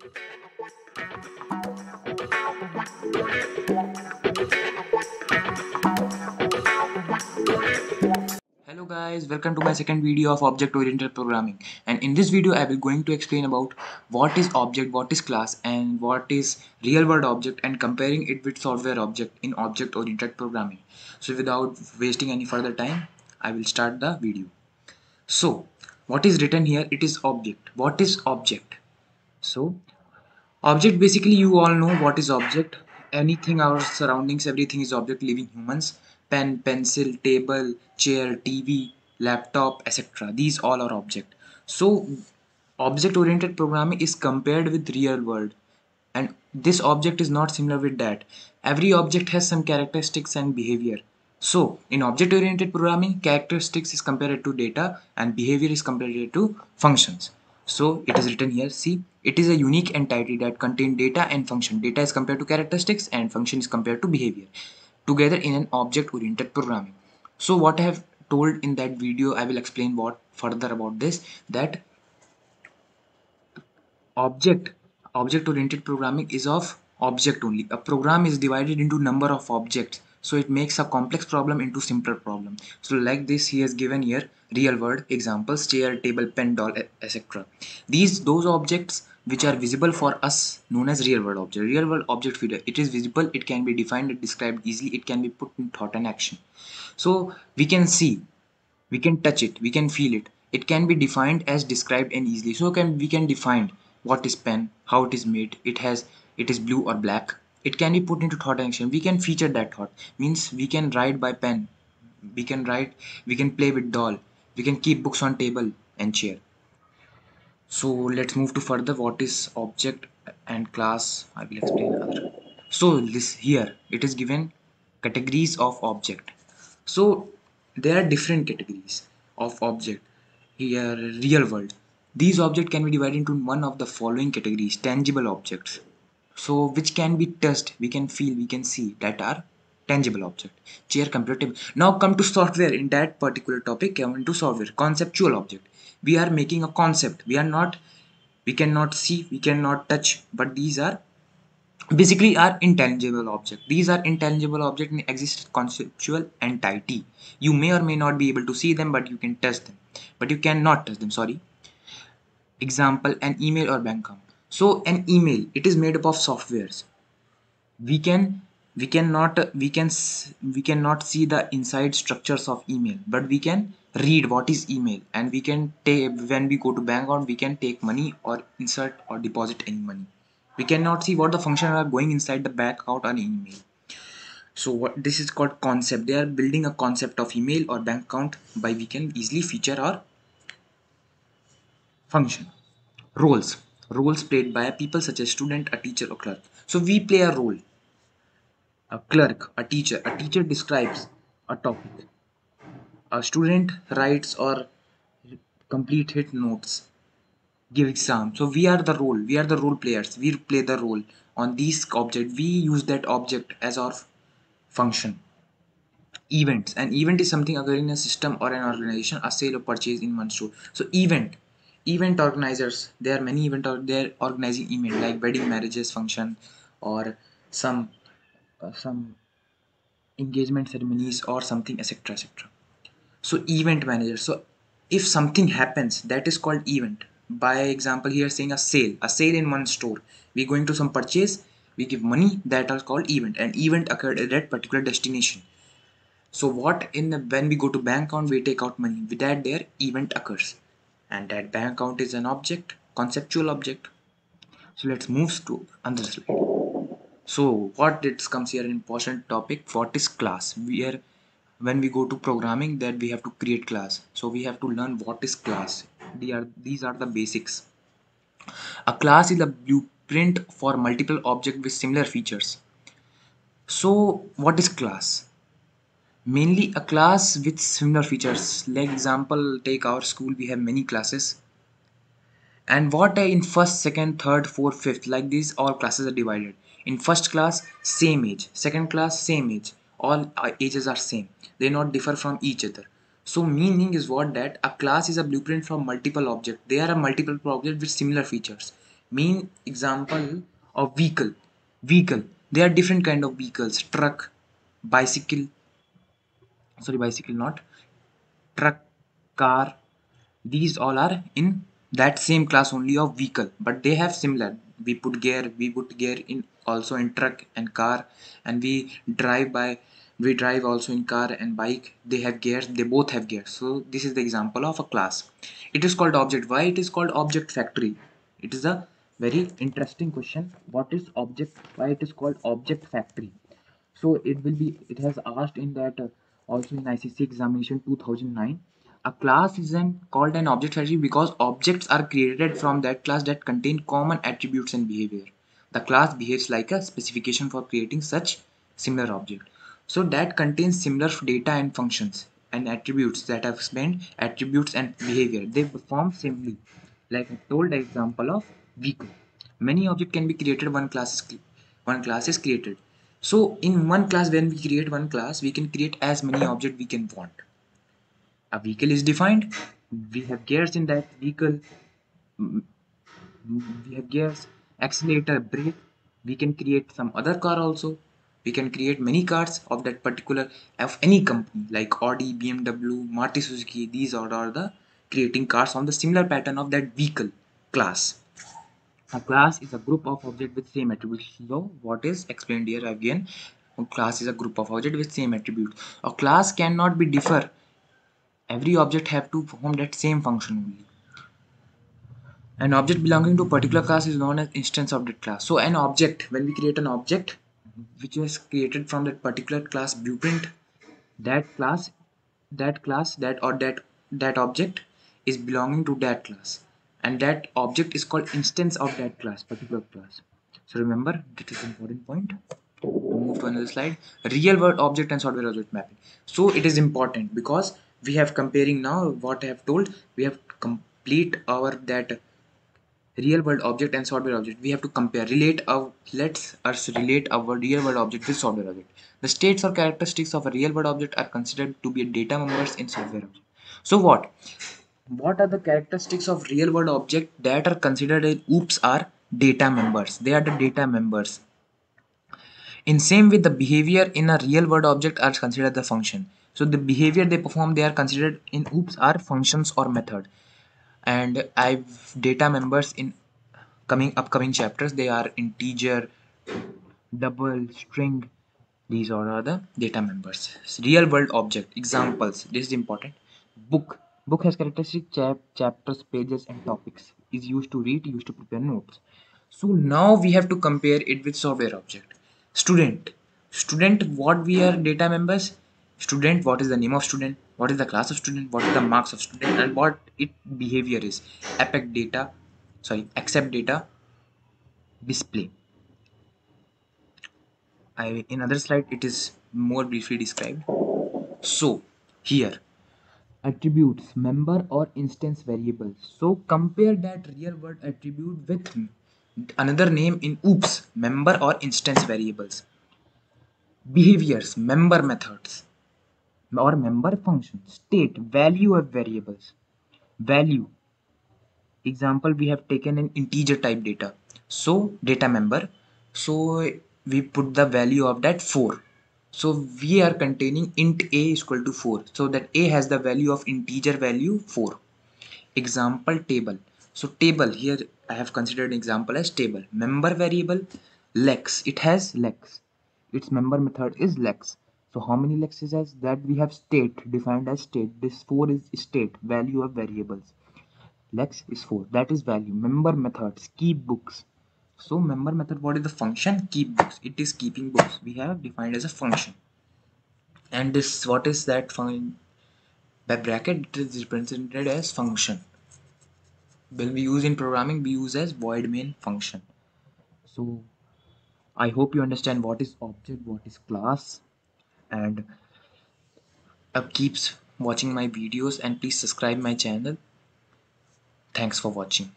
Hello guys, welcome to my second video of object oriented programming and in this video I will going to explain about what is object, what is class and what is real world object and comparing it with software object in object oriented programming. So without wasting any further time, I will start the video. So what is written here? It is object. What is object? So object basically you all know what is object. Anything our surroundings, everything is object living humans pen, pencil, table, chair, TV, laptop, etc. These all are object. So object oriented programming is compared with real world and this object is not similar with that. Every object has some characteristics and behavior. So in object oriented programming characteristics is compared to data and behavior is compared to functions. So it is written here. See it is a unique entity that contain data and function. Data is compared to characteristics and function is compared to behavior together in an object oriented programming. So what I have told in that video I will explain what further about this that object object oriented programming is of object only. A program is divided into number of objects so it makes a complex problem into simpler problem. So like this he has given here real world examples chair table pen doll etc these those objects which are visible for us known as real world object real world object feeder it is visible it can be defined and described easily it can be put in thought and action. So we can see we can touch it we can feel it. It can be defined as described and easily. So can we can define what is pen how it is made it has it is blue or black it can be put into thought action. We can feature that thought. Means we can write by pen. We can write we can play with doll. We can keep books on table and chair. So let's move to further. What is object and class? I will explain other. So this here it is given categories of object. So there are different categories of object here real world. These objects can be divided into one of the following categories tangible objects so which can be touched we can feel we can see that are tangible object chair computer now come to software in that particular topic come into software conceptual object. We are making a concept. We are not we cannot see we cannot touch but these are basically are intangible object. These are intangible object in exist conceptual entity you may or may not be able to see them but you can touch them. But you cannot touch them sorry. Example an email or bank account so an email it is made up of softwares. We can we cannot we can we cannot see the inside structures of email but we can read what is email and we can take when we go to bank account we can take money or insert or deposit any money. We cannot see what the function are going inside the bank account on email. So what this is called concept. They are building a concept of email or bank account by we can easily feature our function. Roles roles played by people such as student a teacher or clerk so we play a role a clerk, a teacher. A teacher describes a topic. A student writes or complete hit notes, give exam. So we are the role. We are the role players. We play the role on these object. We use that object as our function. Events. An event is something occurring in a system or an organization, a sale or purchase in one store. So event. Event organizers. There are many event or they're organizing event like wedding, marriages, function, or some uh, some engagement ceremonies or something etc etc so event manager. So if something happens that is called event. By example here saying a sale a sale in one store. We going to some purchase we give money that are called event. And event occurred at that particular destination. So what in the when we go to bank account we take out money. With that there event occurs and that bank account is an object conceptual object. So let's move to another slide. So what it comes here an important topic what is class? Where when we go to programming that we have to create class. So we have to learn what is class. They are these are the basics. A class is a blueprint for multiple objects with similar features. So what is class mainly a class with similar features. Like example take our school we have many classes. And what in first second third fourth fifth like these all classes are divided. In first class same age. Second class same age. All uh, ages are same. They not differ from each other. So meaning is what that a class is a blueprint for multiple objects they are a multiple objects with similar features. Main example of vehicle. Vehicle. They are different kind of vehicles. Truck bicycle sorry bicycle not truck car. These all are in that same class only of vehicle but they have similar. We put gear we put gear in also in truck and car and we drive by we drive also in car and bike. They have gears they both have gears. So this is the example of a class. It is called object. Why it is called object factory? It is a very interesting question. What is object? Why it is called object factory? So it will be it has asked in that uh, also in ICSE examination 2009 a class is an called an object factory because objects are created from that class that contain common attributes and behavior. The class behaves like a specification for creating such similar object. So that contains similar data and functions and attributes that have explained attributes and behavior. They perform similarly. Like I told example of vehicle many object can be created one class one class is created so in one class when we create one class we can create as many object we can want. A vehicle is defined. We have gears in that vehicle. Mm, we have gears. Accelerator brake. We can create some other car also. We can create many cars of that particular of any company like Audi BMW Maruti Suzuki. These are, are the creating cars on the similar pattern of that vehicle class a class is a group of objects with same attributes. So what is explained here again? A class is a group of objects with same attributes a class cannot be differ. Every object have to perform that same function only. An object belonging to a particular class is known as instance of that class. So an object when we create an object which is created from that particular class blueprint that class that class that or that that object is belonging to that class and that object is called instance of that class particular class. So remember that is important point. Move to another slide. Real world object and software object mapping. So it is important because we have comparing now what I have told. We have complete our that real world object and software object. We have to compare relate our let's us relate our real world object with software object. The states or characteristics of a real world object are considered to be data members in software object. So what what are the characteristics of real world object that are considered in oops are data members. They are the data members. In same way the behavior in a real world object are considered the function. So the behavior they perform they are considered in oops are functions or method. And I've data members in coming upcoming chapters they are integer double string. These are the data members. Real world object examples. This is important. Book book has characteristic chap chapters pages and topics. Is used to read used to prepare notes. So now we have to compare it with software object. Student. Student what we are data members? Student what is the name of student? What is the class of student? What is the marks of student? And what its behavior is? Epic data. Sorry accept data. Display. I in other slide it is more briefly described. So here attributes member or instance variables so compare that real world attribute with another name in oops member or instance variables. Behaviors member methods or member function state value of variables. Value. Example we have taken an integer type data. So data member. So we put the value of that 4 so we are containing int a is equal to 4 so that a has the value of integer value 4 example table. So table here i have considered an example as table. Member variable lex. It has lex. Its member method is lex. So how many lex is as that we have state defined as state? This 4 is state value of variables. Lex is 4 that is value. Member methods keep books so member method what is the function? Keep books. It is keeping books. We have defined as a function. And this what is that function by bracket it is represented as function. When we use in programming we use as void main function. So i hope you understand what is object what is class and uh, keeps watching my videos and please subscribe my channel. Thanks for watching